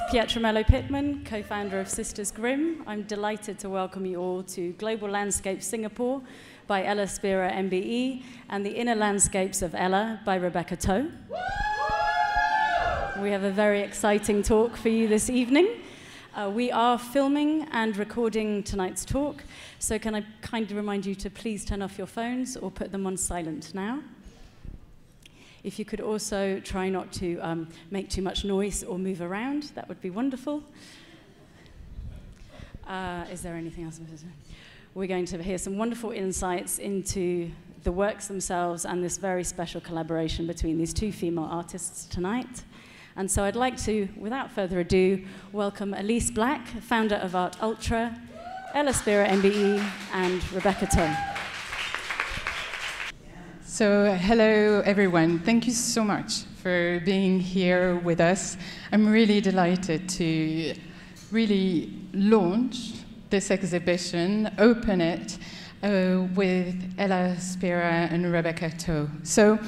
Name's Pietra Mello Pittman, co founder of Sisters Grimm. I'm delighted to welcome you all to Global Landscape Singapore by Ella Spira MBE and The Inner Landscapes of Ella by Rebecca Toh. We have a very exciting talk for you this evening. Uh, we are filming and recording tonight's talk, so can I kindly remind you to please turn off your phones or put them on silent now? If you could also try not to um, make too much noise or move around, that would be wonderful. Uh, is there anything else? We're going to hear some wonderful insights into the works themselves and this very special collaboration between these two female artists tonight. And so I'd like to, without further ado, welcome Alice Black, founder of Art Ultra, Ella Spira MBE, and Rebecca Toh. So, hello everyone. Thank you so much for being here with us. I'm really delighted to really launch this exhibition, open it uh, with Ella Spira and Rebecca Toh. So,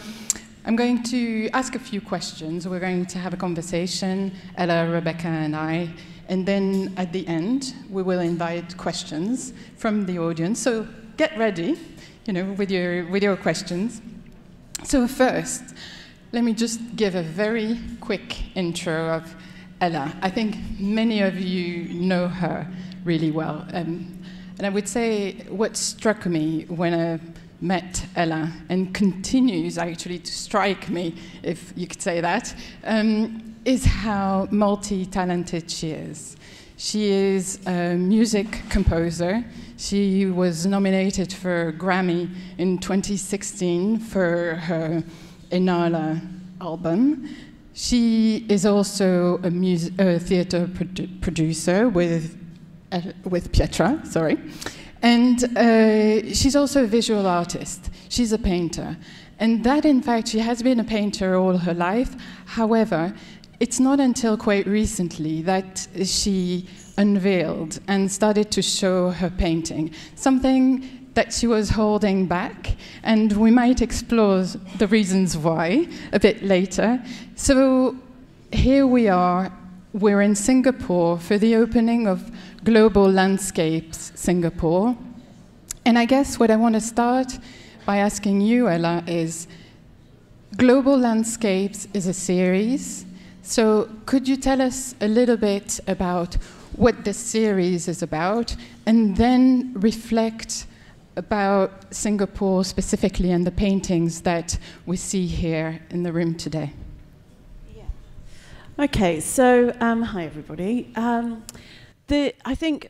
I'm going to ask a few questions. We're going to have a conversation, Ella, Rebecca, and I. And then at the end, we will invite questions from the audience. So get ready, you know, with your, with your questions. So first, let me just give a very quick intro of Ella. I think many of you know her really well. Um, and I would say what struck me when I met Ella and continues actually to strike me, if you could say that, um, is how multi talented she is. She is a music composer. She was nominated for Grammy in 2016 for her Inala album. She is also a, a theater produ producer with, uh, with Pietra, sorry. And uh, she's also a visual artist. She's a painter. And that, in fact, she has been a painter all her life. However, it's not until quite recently that she unveiled and started to show her painting, something that she was holding back, and we might explore the reasons why a bit later. So here we are, we're in Singapore for the opening of Global Landscapes Singapore. And I guess what I want to start by asking you, Ella, is Global Landscapes is a series. So could you tell us a little bit about what this series is about and then reflect about Singapore specifically and the paintings that we see here in the room today? Okay, so um, hi everybody. Um, the, I think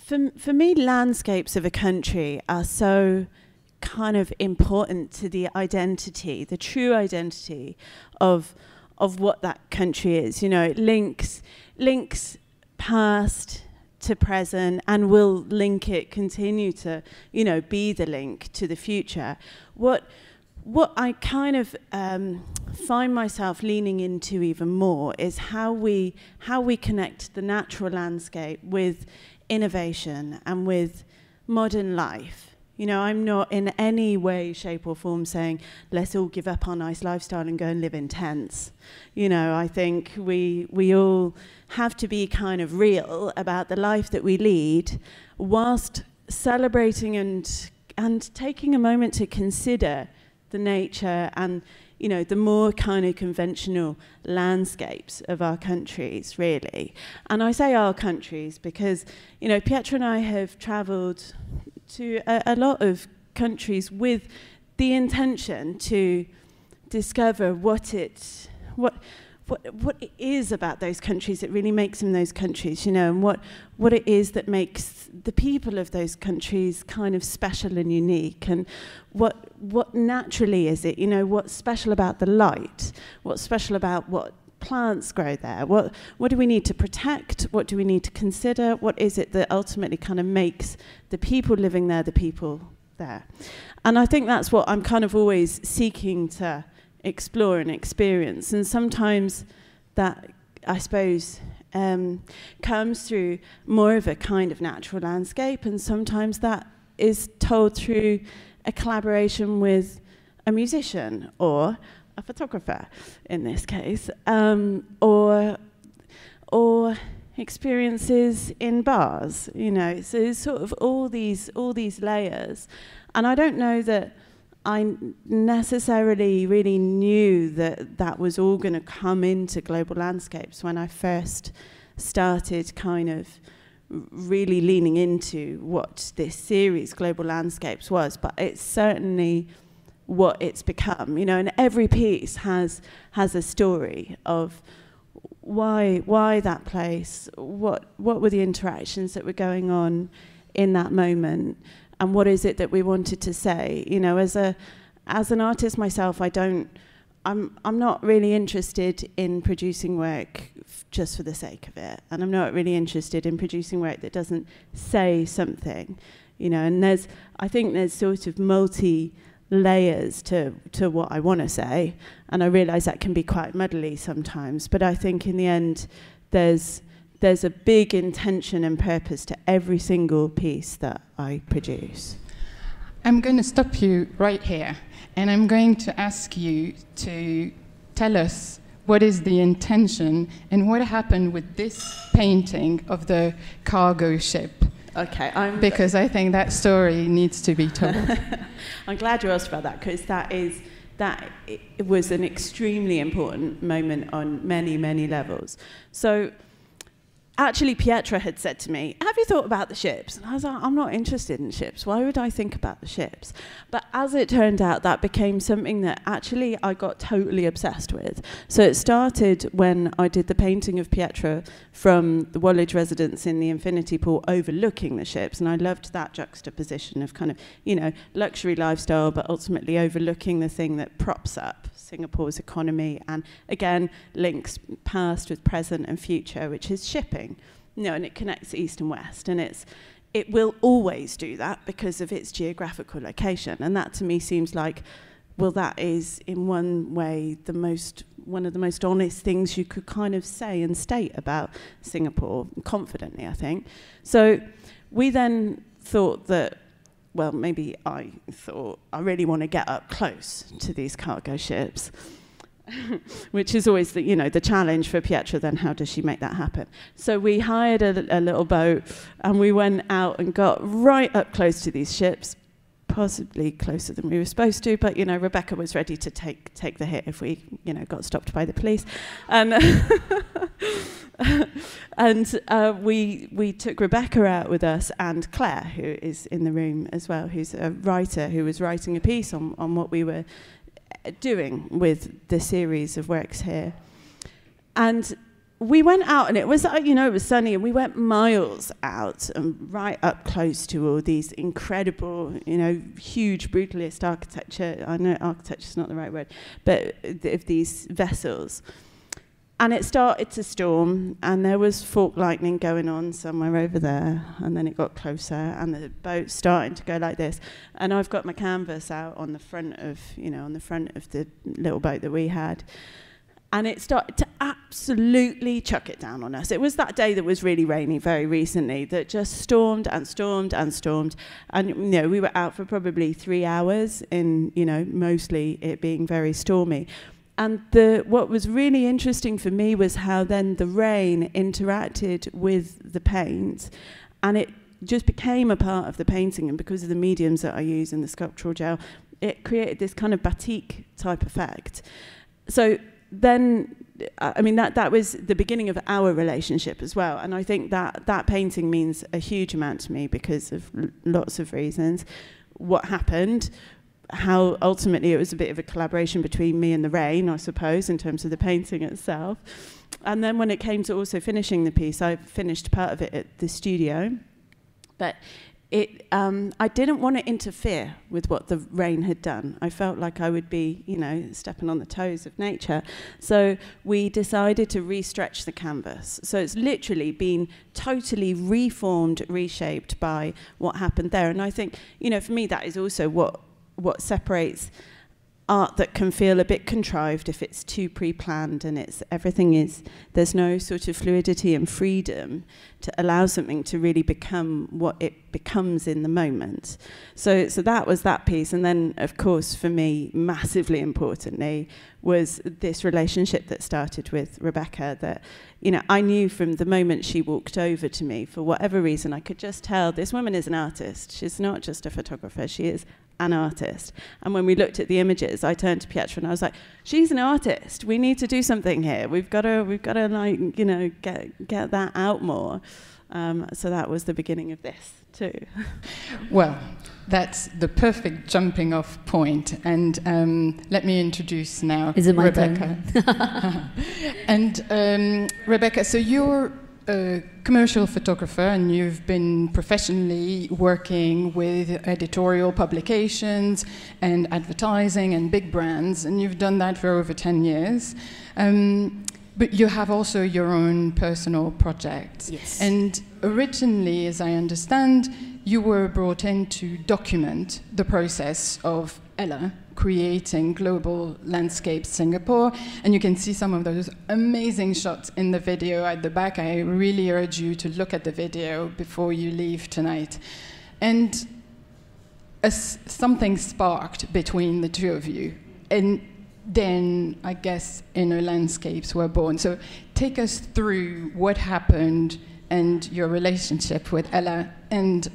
for, for me, landscapes of a country are so kind of important to the identity, the true identity of, of what that country is. You know, it links, links past to present and will link it, continue to, you know, be the link to the future. What, what I kind of um, find myself leaning into even more is how we how we connect the natural landscape with innovation and with modern life. You know, I'm not in any way, shape, or form saying let's all give up our nice lifestyle and go and live in tents. You know, I think we we all have to be kind of real about the life that we lead, whilst celebrating and and taking a moment to consider the nature and you know the more kind of conventional landscapes of our countries really and i say our countries because you know Pietra and i have traveled to a, a lot of countries with the intention to discover what it what what, what it is about those countries that really makes them those countries, you know, and what, what it is that makes the people of those countries kind of special and unique, and what, what naturally is it, you know, what's special about the light, what's special about what plants grow there, what, what do we need to protect, what do we need to consider, what is it that ultimately kind of makes the people living there the people there. And I think that's what I'm kind of always seeking to explore and experience. And sometimes that, I suppose, um, comes through more of a kind of natural landscape, and sometimes that is told through a collaboration with a musician or a photographer in this case, um, or or experiences in bars, you know. So it's sort of all these all these layers. And I don't know that I necessarily really knew that that was all going to come into global landscapes when I first started kind of really leaning into what this series global landscapes was but it's certainly what it's become you know and every piece has has a story of why why that place what what were the interactions that were going on in that moment and what is it that we wanted to say? You know as a as an artist myself i don't i'm i'm not really interested in producing work just for the sake of it and i'm not really interested in producing work that doesn't say something you know and there's i think there's sort of multi layers to, to what I want to say. And I realize that can be quite muddly sometimes. But I think in the end, there's, there's a big intention and purpose to every single piece that I produce. I'm going to stop you right here. And I'm going to ask you to tell us what is the intention and what happened with this painting of the cargo ship Okay, I'm because I think that story needs to be told. I'm glad you asked about that because that is that it was an extremely important moment on many many levels. So actually Pietra had said to me, have you thought about the ships? And I was like, I'm not interested in ships. Why would I think about the ships? But as it turned out, that became something that actually I got totally obsessed with. So it started when I did the painting of Pietra from the Wallich residence in the infinity pool overlooking the ships. And I loved that juxtaposition of kind of, you know, luxury lifestyle, but ultimately overlooking the thing that props up Singapore's economy and again links past with present and future, which is shipping. You know, and it connects east and west, and it's it will always do that because of its geographical location, and that to me seems like well, that is in one way the most one of the most honest things you could kind of say and state about Singapore confidently, I think. So we then thought that well, maybe I thought I really want to get up close to these cargo ships, which is always the, you know, the challenge for Pietra then, how does she make that happen? So we hired a, a little boat and we went out and got right up close to these ships, possibly closer than we were supposed to, but you know, Rebecca was ready to take take the hit if we, you know, got stopped by the police. And and uh, we we took Rebecca out with us and Claire, who is in the room as well, who's a writer who was writing a piece on, on what we were uh, doing with the series of works here. And we went out and it was uh, you know it was sunny and we went miles out and right up close to all these incredible you know huge brutalist architecture i know architecture is not the right word but of these vessels and it started to storm, and there was fork lightning going on somewhere over there, and then it got closer, and the boat starting to go like this. And I've got my canvas out on the front of, you know, on the front of the little boat that we had. And it started to absolutely chuck it down on us. It was that day that was really rainy very recently that just stormed and stormed and stormed. And, you know, we were out for probably three hours in, you know, mostly it being very stormy. And the, what was really interesting for me was how then the rain interacted with the paint and it just became a part of the painting. And because of the mediums that I use in the sculptural gel, it created this kind of batik type effect. So then, I mean, that, that was the beginning of our relationship as well. And I think that that painting means a huge amount to me because of lots of reasons. What happened how ultimately it was a bit of a collaboration between me and the rain, I suppose, in terms of the painting itself. And then when it came to also finishing the piece, I finished part of it at the studio. But it, um, I didn't want to interfere with what the rain had done. I felt like I would be, you know, stepping on the toes of nature. So we decided to restretch the canvas. So it's literally been totally reformed, reshaped by what happened there. And I think, you know, for me, that is also what what separates art that can feel a bit contrived if it's too pre-planned and it's everything is there's no sort of fluidity and freedom to allow something to really become what it becomes in the moment. So so that was that piece. And then of course for me massively importantly was this relationship that started with Rebecca that you know I knew from the moment she walked over to me for whatever reason I could just tell this woman is an artist. She's not just a photographer. She is an artist. And when we looked at the images, I turned to Pietra and I was like, "She's an artist. We need to do something here. We've got to, we've got to, like, you know, get get that out more." Um, so that was the beginning of this too. well, that's the perfect jumping off point. And um, let me introduce now Is it my Rebecca. and um, Rebecca, so you're a commercial photographer and you've been professionally working with editorial publications and advertising and big brands, and you've done that for over 10 years. Um, but you have also your own personal projects. Yes. And originally, as I understand, you were brought in to document the process of Ella creating global landscape Singapore. And you can see some of those amazing shots in the video at the back. I really urge you to look at the video before you leave tonight. And something sparked between the two of you. And then I guess inner landscapes were born. So take us through what happened and your relationship with Ella and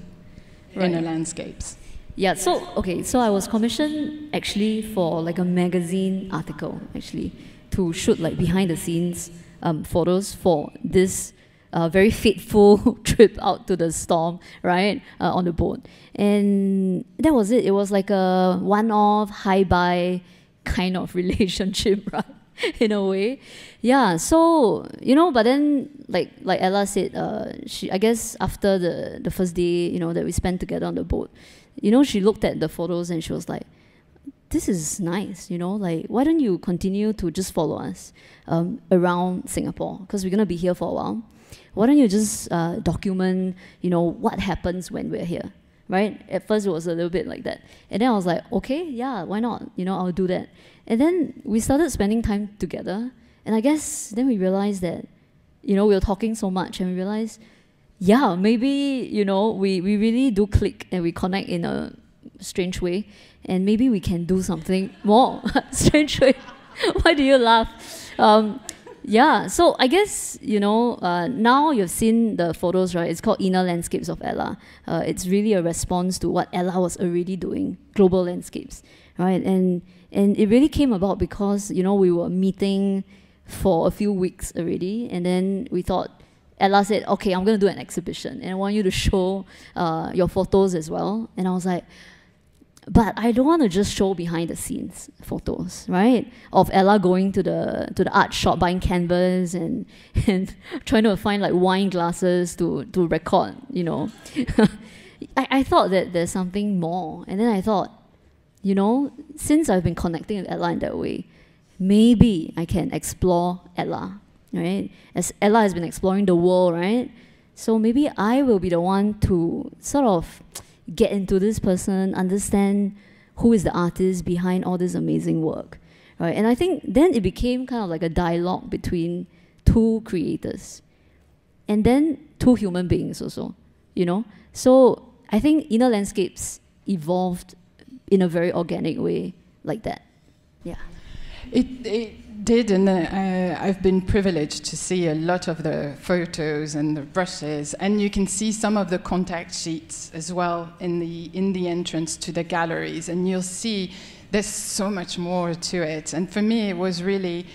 right. inner landscapes. Yeah, so okay, so I was commissioned actually for like a magazine article actually to shoot like behind the scenes um, photos for this uh, very fateful trip out to the storm, right, uh, on the boat. And that was it. It was like a one-off, high-buy kind of relationship, right? in a way. Yeah, so you know, but then like like Ella said, uh, she I guess after the the first day, you know, that we spent together on the boat, you know, she looked at the photos and she was like, this is nice, you know, like, why don't you continue to just follow us um, around Singapore? Because we're going to be here for a while. Why don't you just uh, document, you know, what happens when we're here, right? At first, it was a little bit like that. And then I was like, okay, yeah, why not? You know, I'll do that. And then we started spending time together. And I guess then we realized that, you know, we were talking so much and we realized yeah, maybe, you know, we, we really do click and we connect in a strange way. And maybe we can do something more strange way. Why do you laugh? Um, yeah, so I guess, you know, uh, now you've seen the photos, right? It's called Inner Landscapes of Ella. Uh, it's really a response to what Ella was already doing, global landscapes, right? And, and it really came about because, you know, we were meeting for a few weeks already, and then we thought, Ella said, okay, I'm going to do an exhibition and I want you to show uh, your photos as well. And I was like, but I don't want to just show behind the scenes photos, right? Of Ella going to the to the art shop buying canvas and and trying to find like wine glasses to to record, you know. I, I thought that there's something more. And then I thought, you know, since I've been connecting with Ella in that way, maybe I can explore Ella right? As Ella has been exploring the world, right? So maybe I will be the one to sort of get into this person, understand who is the artist behind all this amazing work, right? And I think then it became kind of like a dialogue between two creators, and then two human beings also, you know. So I think inner landscapes evolved in a very organic way like that. Yeah. It, it did, and uh, I've been privileged to see a lot of the photos and the brushes, and you can see some of the contact sheets as well in the in the entrance to the galleries, and you'll see there's so much more to it. And for me, it was really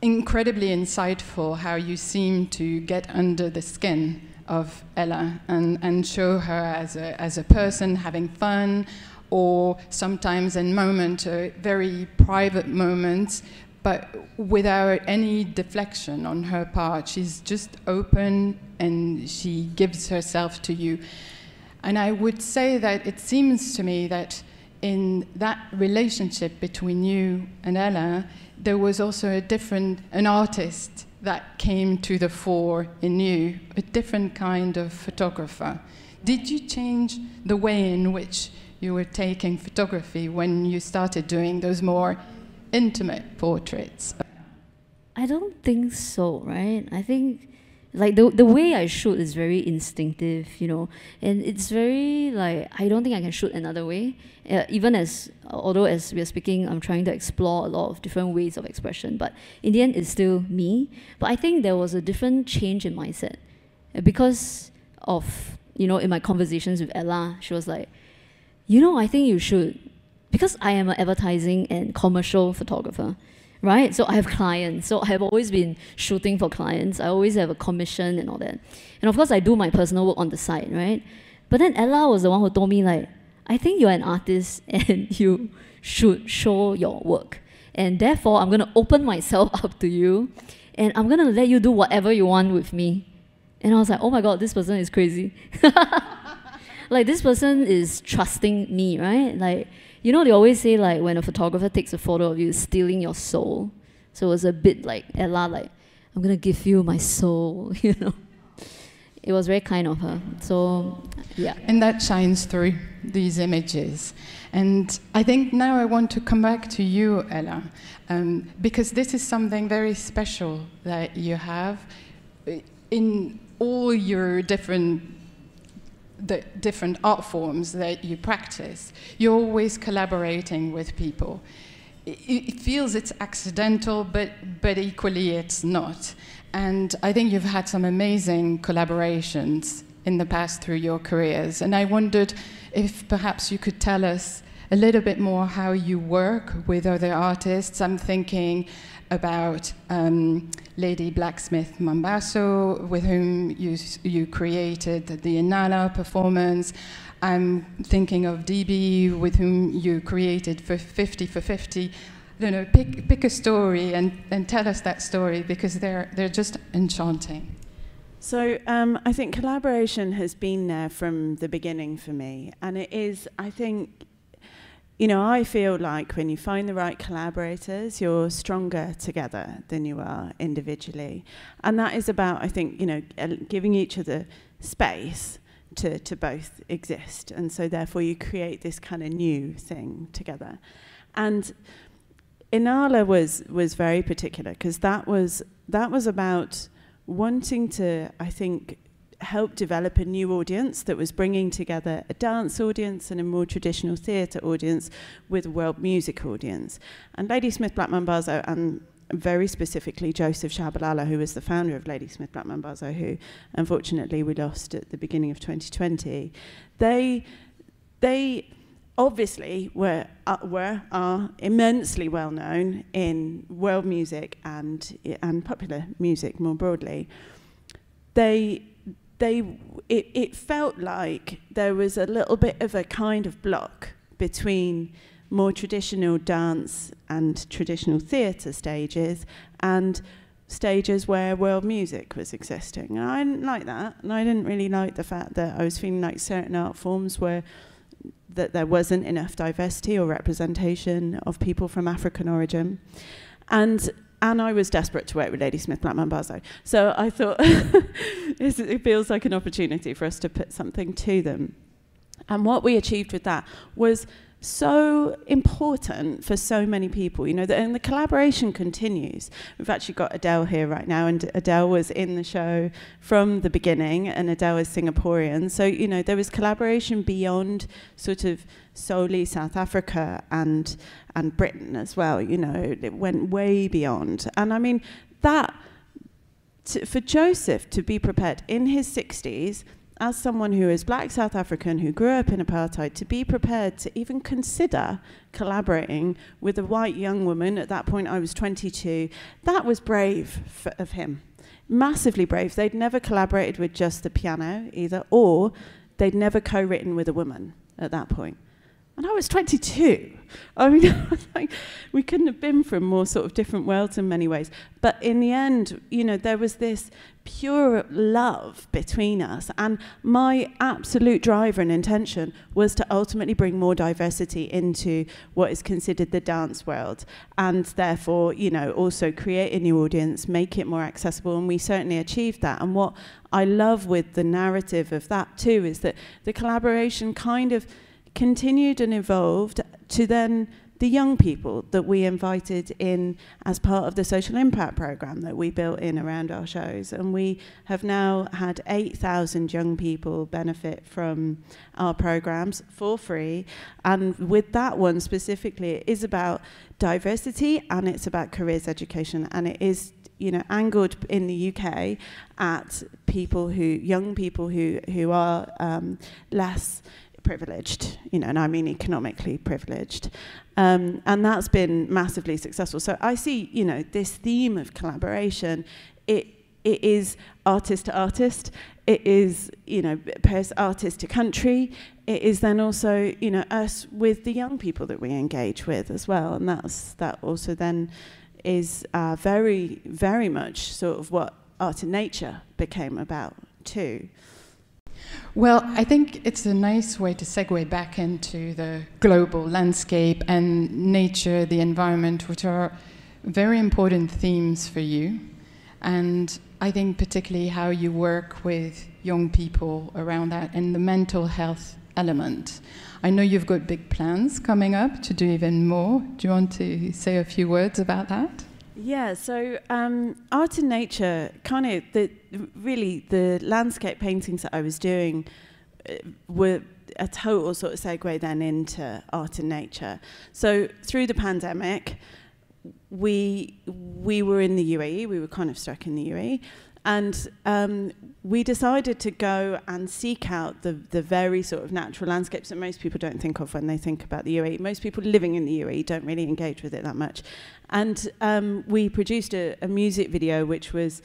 incredibly insightful how you seem to get under the skin of Ella and, and show her as a, as a person having fun, or sometimes in moments, uh, very private moments, but without any deflection on her part. She's just open and she gives herself to you. And I would say that it seems to me that in that relationship between you and Ella, there was also a different, an artist that came to the fore in you, a different kind of photographer. Did you change the way in which you were taking photography when you started doing those more intimate portraits? I don't think so, right? I think like the the way I shoot is very instinctive, you know, and it's very like I don't think I can shoot another way. Uh, even as although as we are speaking, I'm trying to explore a lot of different ways of expression, but in the end, it's still me. But I think there was a different change in mindset uh, because of you know in my conversations with Ella, she was like, you know, I think you should because I am an advertising and commercial photographer right? So I have clients. So I have always been shooting for clients. I always have a commission and all that. And of course, I do my personal work on the side, right? But then Ella was the one who told me, like, I think you're an artist and you should show your work. And therefore, I'm going to open myself up to you and I'm going to let you do whatever you want with me. And I was like, oh my God, this person is crazy. like, this person is trusting me, right? Like, you know, they always say like when a photographer takes a photo of you, stealing your soul. So it was a bit like Ella, like, I'm gonna give you my soul, you know. It was very kind of her. So, yeah. And that shines through these images. And I think now I want to come back to you, Ella, um, because this is something very special that you have in all your different the different art forms that you practice, you're always collaborating with people. It, it feels it's accidental, but, but equally it's not. And I think you've had some amazing collaborations in the past through your careers. And I wondered if perhaps you could tell us a little bit more how you work with other artists. I'm thinking about um, Ladysmith Black Mambazo, with whom you, you created the Inala performance. I'm thinking of DB, with whom you created for 50 for 50. I don't know, pick, pick a story and, and tell us that story because they're, they're just enchanting. So um, I think collaboration has been there from the beginning for me, and it is, I think, you know, I feel like when you find the right collaborators, you're stronger together than you are individually. And that is about, I think, you know, uh, giving each other space to, to both exist. And so therefore you create this kind of new thing together. And Inala was, was very particular because that was, that was about wanting to, I think, help develop a new audience that was bringing together a dance audience and a more traditional theatre audience with a world music audience. And Ladysmith Black Mambazo and very specifically Joseph Shabalala, who was the founder of Ladysmith Black Mambazo, who unfortunately we lost at the beginning of 2020, they, they obviously were, uh, were are immensely well known in world music and, and popular music more broadly. They they it, it felt like there was a little bit of a kind of block between more traditional dance and traditional theatre stages and stages where world music was existing. And I didn't like that. And I didn't really like the fact that I was feeling like certain art forms were that there wasn't enough diversity or representation of people from African origin. And and I was desperate to work with Ladysmith Black Mambazo. So I thought it feels like an opportunity for us to put something to them. And what we achieved with that was so important for so many people, you know, the, and the collaboration continues. We've actually got Adele here right now, and Adele was in the show from the beginning, and Adele is Singaporean. So, you know, there was collaboration beyond sort of solely South Africa and and Britain as well. You know, it went way beyond. And I mean, that for Joseph to be prepared in his 60s as someone who is black South African who grew up in apartheid to be prepared to even consider collaborating with a white young woman. At that point I was 22 that was brave of him. Massively brave. They'd never collaborated with just the piano either or they'd never co-written with a woman at that point and I was 22. I mean, like, we couldn't have been from more sort of different worlds in many ways. But in the end, you know, there was this pure love between us. And my absolute driver and intention was to ultimately bring more diversity into what is considered the dance world. And therefore, you know, also create a new audience, make it more accessible. And we certainly achieved that. And what I love with the narrative of that too is that the collaboration kind of continued and evolved to then the young people that we invited in as part of the social impact program that we built in around our shows. And we have now had 8,000 young people benefit from our programs for free. And with that one specifically, it is about diversity and it's about careers education. And it is you know, angled in the UK at people who, young people who, who are um, less privileged, you know, and I mean economically privileged. Um, and that's been massively successful. So I see, you know, this theme of collaboration, it, it is artist to artist, it is, you know, artist to country, it is then also, you know, us with the young people that we engage with as well. And that's, that also then is uh, very, very much sort of what art and nature became about too. Well, I think it's a nice way to segue back into the global landscape and nature, the environment, which are very important themes for you. And I think particularly how you work with young people around that and the mental health element. I know you've got big plans coming up to do even more. Do you want to say a few words about that? Yeah, so um, art and nature, kind of the really the landscape paintings that I was doing uh, were a total sort of segue then into art and nature. So through the pandemic, we we were in the UAE. We were kind of stuck in the UAE, and um, we decided to go and seek out the, the very sort of natural landscapes that most people don't think of when they think about the UAE. Most people living in the UAE don't really engage with it that much. And um, we produced a, a music video which was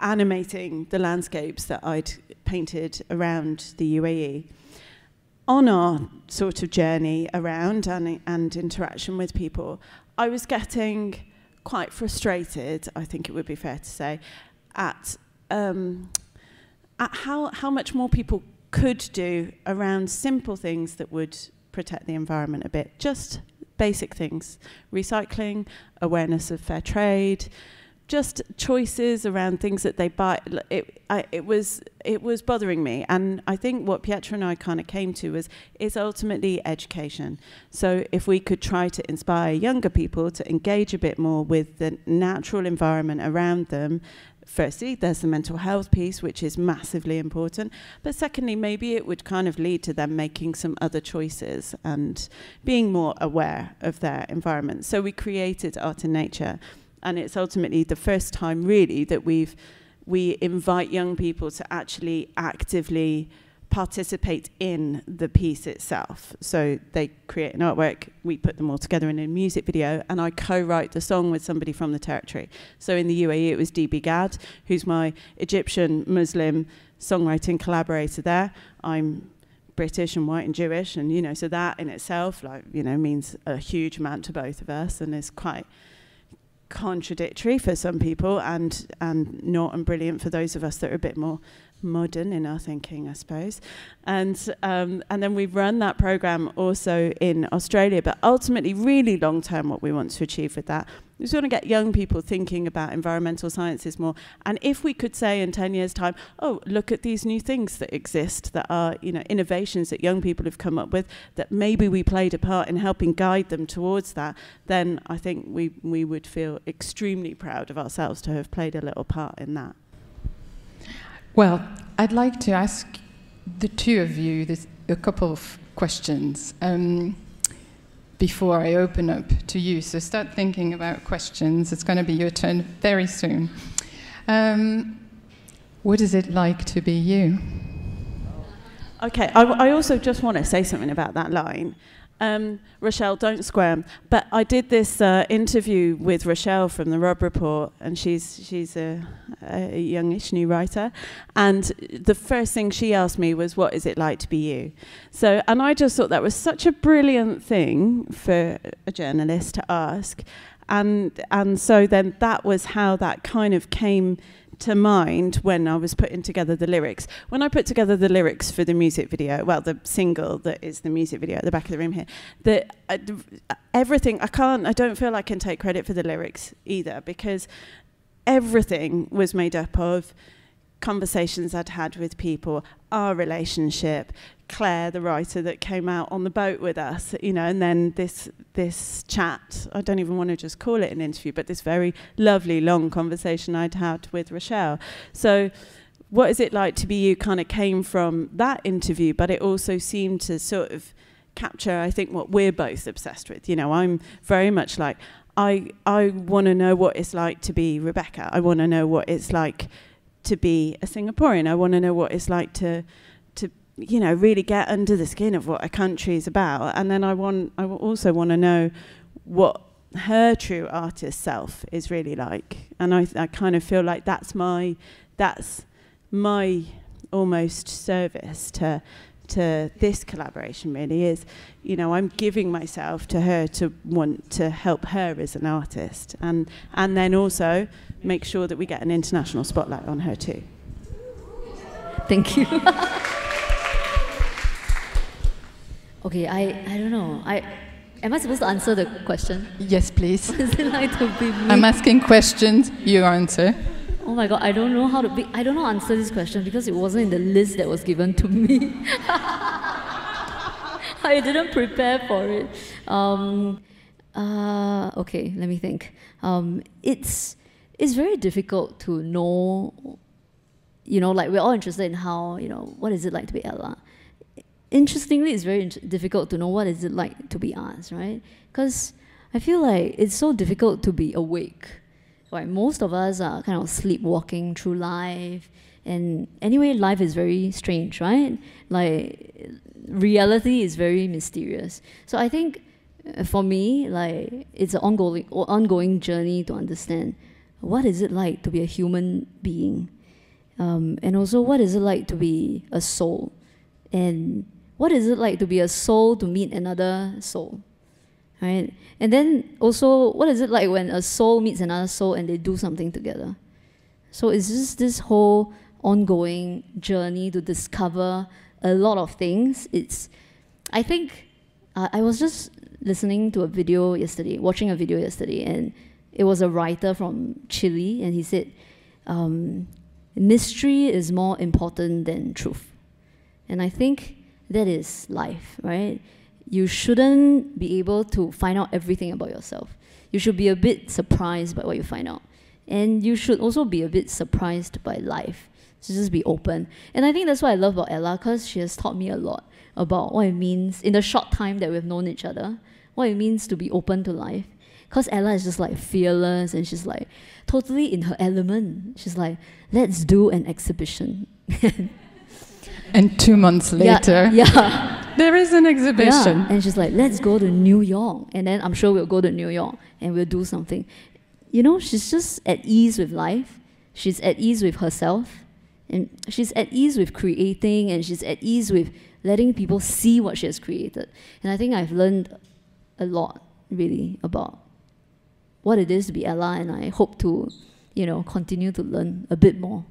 animating the landscapes that I'd painted around the UAE. On our sort of journey around and, and interaction with people, I was getting quite frustrated, I think it would be fair to say, at, um, at how, how much more people could do around simple things that would protect the environment a bit. Just basic things recycling, awareness of fair trade, just choices around things that they buy. It, I, it was it was bothering me, and I think what Pietra and I kind of came to was is ultimately education. So if we could try to inspire younger people to engage a bit more with the natural environment around them, firstly, there's the mental health piece, which is massively important. But secondly, maybe it would kind of lead to them making some other choices and being more aware of their environment. So we created Art in Nature, and it's ultimately the first time really that we've we invite young people to actually actively participate in the piece itself. So they create an artwork, we put them all together in a music video, and I co-write the song with somebody from the territory. So in the UAE, it was DB Gad, who's my Egyptian Muslim songwriting collaborator there. I'm British and white and Jewish, and you know, so that in itself, like you know, means a huge amount to both of us, and is quite contradictory for some people, and and not and brilliant for those of us that are a bit more modern in our thinking, I suppose. And, um, and then we've run that program also in Australia, but ultimately, really long term, what we want to achieve with that we just want to get young people thinking about environmental sciences more. And if we could say in 10 years' time, oh, look at these new things that exist that are, you know, innovations that young people have come up with, that maybe we played a part in helping guide them towards that, then I think we, we would feel extremely proud of ourselves to have played a little part in that. Well, I'd like to ask the two of you this, a couple of questions um, before I open up to you. So start thinking about questions. It's going to be your turn very soon. Um, what is it like to be you? Okay, I, I also just want to say something about that line. Um, Rochelle, don't squirm. But I did this uh, interview with Rochelle from the Robb Report, and she's she's a, a youngish new writer. And the first thing she asked me was, "What is it like to be you?" So, and I just thought that was such a brilliant thing for a journalist to ask. And and so then that was how that kind of came to mind when I was putting together the lyrics. When I put together the lyrics for the music video, well, the single that is the music video at the back of the room here, that uh, everything, I can't, I don't feel I can take credit for the lyrics either because everything was made up of conversations I'd had with people, our relationship, Claire, the writer that came out on the boat with us, you know, and then this this chat. I don't even want to just call it an interview, but this very lovely long conversation I'd had with Rochelle. So, what is it like to be you? Kind of came from that interview, but it also seemed to sort of capture, I think, what we're both obsessed with. You know, I'm very much like I I want to know what it's like to be Rebecca. I want to know what it's like to be a Singaporean. I want to know what it's like to you know, really get under the skin of what a country is about. And then I want, I also want to know what her true artist self is really like. And I, I kind of feel like that's my, that's my almost service to to this collaboration really is you know I'm giving myself to her to want to help her as an artist and and then also make sure that we get an international spotlight on her too thank you Okay, I, I don't know. I am I supposed to answer the question? Yes, please. Is it like to be me? I'm asking questions, you answer. Oh my god, I don't know how to be I don't know answer this question because it wasn't in the list that was given to me. I didn't prepare for it. Um, uh, okay, let me think. Um, it's it's very difficult to know. You know, like we're all interested in how you know what is it like to be Ella interestingly, it's very difficult to know what is it like to be us, right? Because I feel like it's so difficult to be awake. Right? Most of us are kind of sleepwalking through life, and anyway, life is very strange, right? Like reality is very mysterious. So I think uh, for me, like it's an ongoing ongoing journey to understand what is it like to be a human being, um, and also what is it like to be a soul, and what is it like to be a soul to meet another soul? Right? And then also, what is it like when a soul meets another soul and they do something together? So it's just this whole ongoing journey to discover a lot of things. It's, I think, uh, I was just listening to a video yesterday, watching a video yesterday, and it was a writer from Chile, and he said, um, mystery is more important than truth. And I think that is life, right? You shouldn't be able to find out everything about yourself. You should be a bit surprised by what you find out. And you should also be a bit surprised by life. So just be open. And I think that's what I love about Ella, because she has taught me a lot about what it means in the short time that we've known each other, what it means to be open to life. Because Ella is just like fearless and she's like totally in her element. She's like, let's do an exhibition. And two months later, yeah, yeah. there is an exhibition. Yeah. And she's like, let's go to New York. And then I'm sure we'll go to New York and we'll do something. You know, she's just at ease with life. She's at ease with herself. And she's at ease with creating and she's at ease with letting people see what she has created. And I think I've learned a lot, really, about what it is to be Ella, and I hope to, you know, continue to learn a bit more.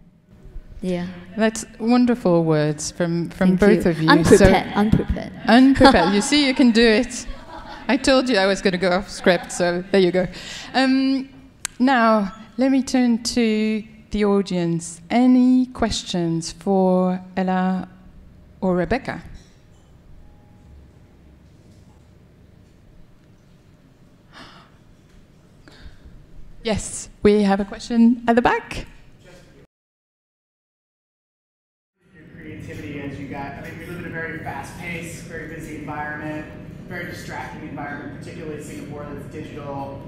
Yeah. That's wonderful words from, from Thank both you. of you. Unprepared, so, unprepared. Unprepared. you see, you can do it. I told you I was going to go off script, so there you go. Um, now, let me turn to the audience. Any questions for Ella or Rebecca? Yes, we have a question at the back. Fast-paced, very busy environment, very distracting environment, particularly Singapore that's digital.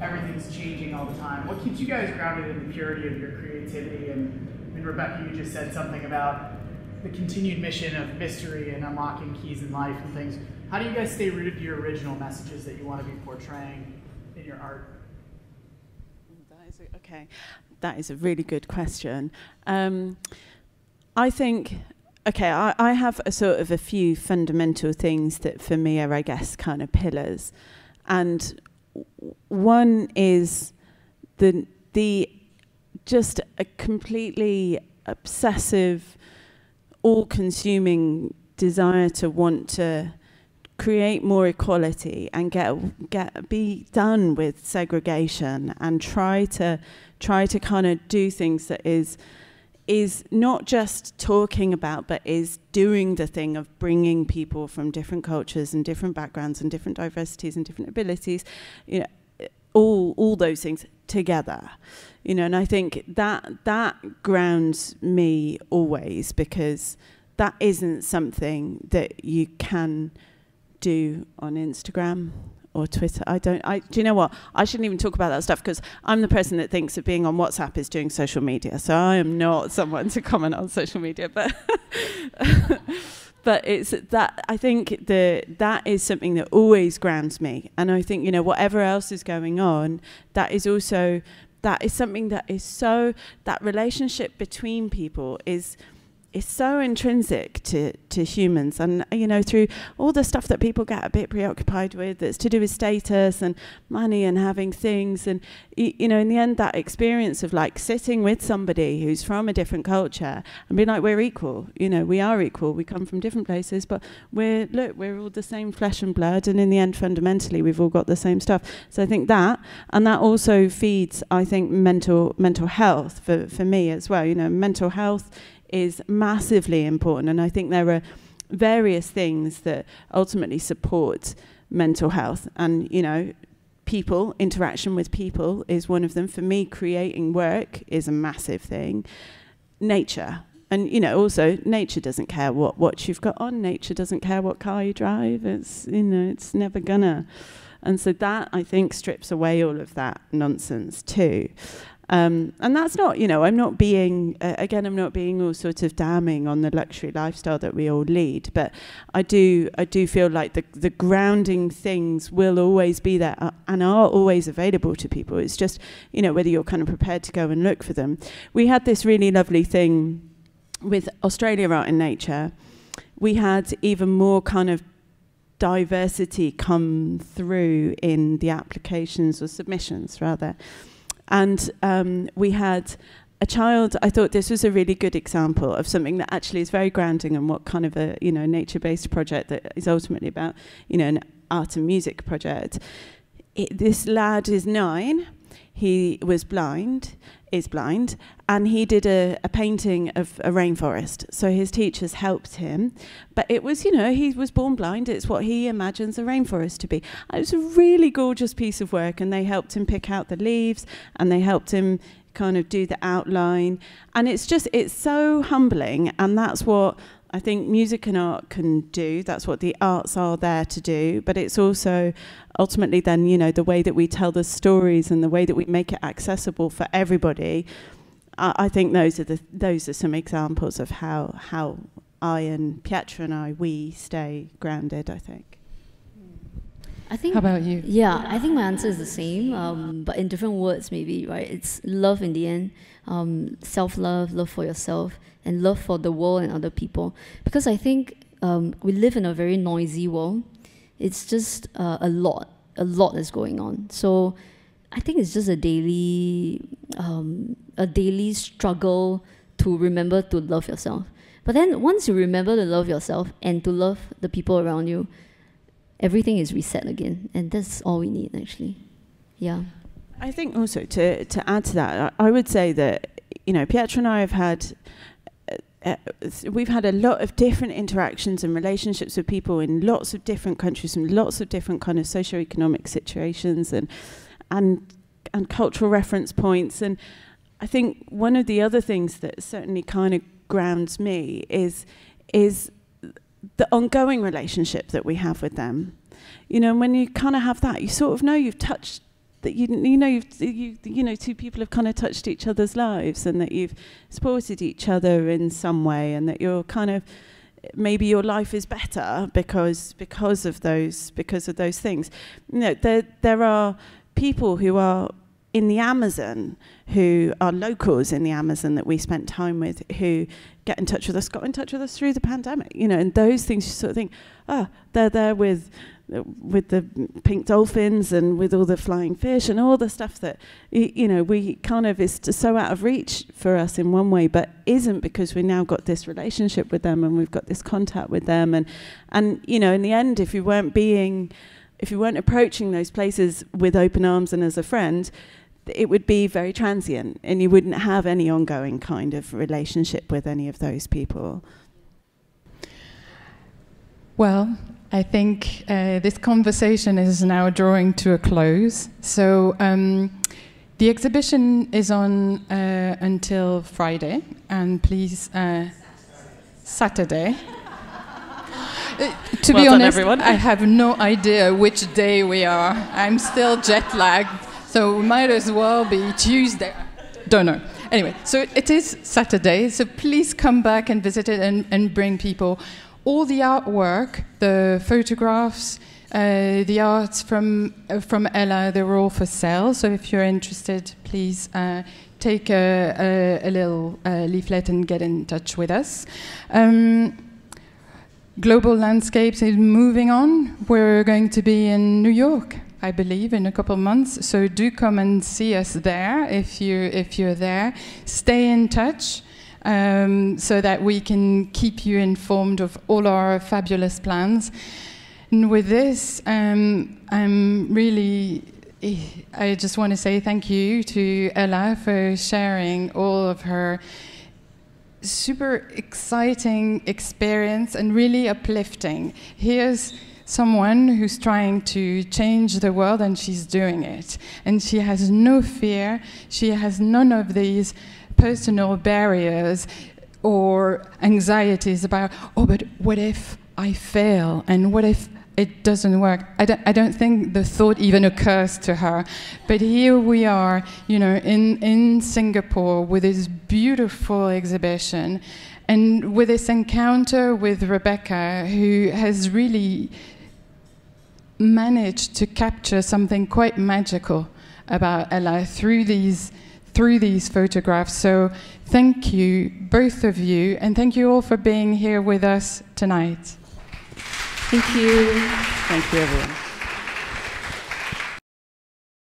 Everything's changing all the time. What keeps you guys grounded in the purity of your creativity? And, and Rebecca, you just said something about the continued mission of mystery and unlocking keys in life and things. How do you guys stay rooted to your original messages that you want to be portraying in your art? That is a, okay, that is a really good question. Um, I think okay, I, I have a sort of a few fundamental things that for me are, I guess, kind of pillars. And one is the, the just a completely obsessive, all consuming desire to want to create more equality and get get be done with segregation and try to try to kind of do things that is is not just talking about, but is doing the thing of bringing people from different cultures and different backgrounds and different diversities and different abilities, you know, all all those things together, you know. And I think that that grounds me always because that isn't something that you can do on Instagram or Twitter. I don't. I do you know what? I shouldn't even talk about that stuff because I'm the person that thinks that being on WhatsApp is doing social media. So I am not someone to comment on social media, but. but it's that I think the that is something that always grounds me, and I think you know whatever else is going on, that is also that is something that is so that relationship between people is is so intrinsic to, to humans. And you know through all the stuff that people get a bit preoccupied with that's to do with status and money and having things and you know in the end that experience of like sitting with somebody who's from a different culture and being like we're equal. You know we are equal. We come from different places but we're look we're all the same flesh and blood and in the end fundamentally we've all got the same stuff. So I think that and that also feeds I think mental mental health for, for me as well. You know mental health is massively important. And I think there are various things that ultimately support mental health. And, you know, people, interaction with people is one of them. For me, creating work is a massive thing. Nature. And, you know, also, nature doesn't care what watch you've got on. Nature doesn't care what car you drive. It's, you know, it's never gonna. And so that, I think, strips away all of that nonsense too. Um, and that's not, you know, I'm not being, uh, again, I'm not being all sort of damning on the luxury lifestyle that we all lead, but I do, I do feel like the, the grounding things will always be there uh, and are always available to people. It's just, you know, whether you're kind of prepared to go and look for them. We had this really lovely thing with Australia Art in Nature. We had even more kind of diversity come through in the applications or submissions, rather. And um, we had a child, I thought this was a really good example of something that actually is very grounding and what kind of a you know nature-based project that is ultimately about you know an art and music project. It, this lad is nine. He was blind, is blind, and he did a, a painting of a rainforest. So his teachers helped him. But it was, you know, he was born blind. It's what he imagines a rainforest to be. It was a really gorgeous piece of work, and they helped him pick out the leaves, and they helped him kind of do the outline. And it's just, it's so humbling, and that's what I think music and art can do. That's what the arts are there to do. But it's also ultimately then, you know, the way that we tell the stories and the way that we make it accessible for everybody I, think those are the those are some examples of how how I and Pietra and I we stay grounded. I think. I think. How about you? Yeah, I think my answer is the same, um, but in different words, maybe. Right? It's love in the end, um, self-love, love for yourself, and love for the world and other people. Because I think um, we live in a very noisy world. It's just uh, a lot, a lot is going on. So I think it's just a daily, um, a daily struggle to remember to love yourself. But then once you remember to love yourself and to love the people around you, everything is reset again, and that's all we need actually. Yeah. I think also to to add to that, I would say that you know Pietra and I have had. Uh, uh, we've had a lot of different interactions and relationships with people in lots of different countries and lots of different kind of socio-economic situations and and and cultural reference points. And I think one of the other things that certainly kind of grounds me is is the ongoing relationship that we have with them. You know, when you kind of have that, you sort of know you've touched that you you know you've, you you know two people have kind of touched each other's lives and that you've supported each other in some way and that you're kind of maybe your life is better because because of those because of those things. You know, there there are people who are in the Amazon who are locals in the Amazon that we spent time with who get in touch with us, got in touch with us through the pandemic, you know, and those things you sort of think, oh, they're there with with the pink dolphins and with all the flying fish and all the stuff that you know we kind of is so out of reach for us in one way but isn't because we now got this relationship with them and we've got this contact with them and and you know in the end if you weren't being if you weren't approaching those places with open arms and as a friend, it would be very transient and you wouldn't have any ongoing kind of relationship with any of those people. Well, I think uh, this conversation is now drawing to a close. So um, the exhibition is on uh, until Friday, and please, uh, Saturday. Uh, to well be done, honest, everyone. I have no idea which day we are. I'm still jet lagged, so might as well be Tuesday. Don't know. Anyway, so it is Saturday, so please come back and visit it and, and bring people. All the artwork, the photographs, uh, the arts from uh, from Ella, they're all for sale. So if you're interested, please uh, take a, a, a little uh, leaflet and get in touch with us. Um, Global Landscapes is moving on. We're going to be in New York, I believe, in a couple of months. So do come and see us there if you if you're there. Stay in touch. Um, so that we can keep you informed of all our fabulous plans. And with this, um, I'm really, I just want to say thank you to Ella for sharing all of her super exciting experience and really uplifting. Here's someone who's trying to change the world and she's doing it. And she has no fear, she has none of these personal barriers or anxieties about, oh, but what if I fail? And what if it doesn't work. I don't, I don't think the thought even occurs to her. But here we are, you know, in, in Singapore with this beautiful exhibition and with this encounter with Rebecca, who has really managed to capture something quite magical about Ella through these through these photographs. So thank you, both of you, and thank you all for being here with us tonight. Thank you. Thank you, everyone.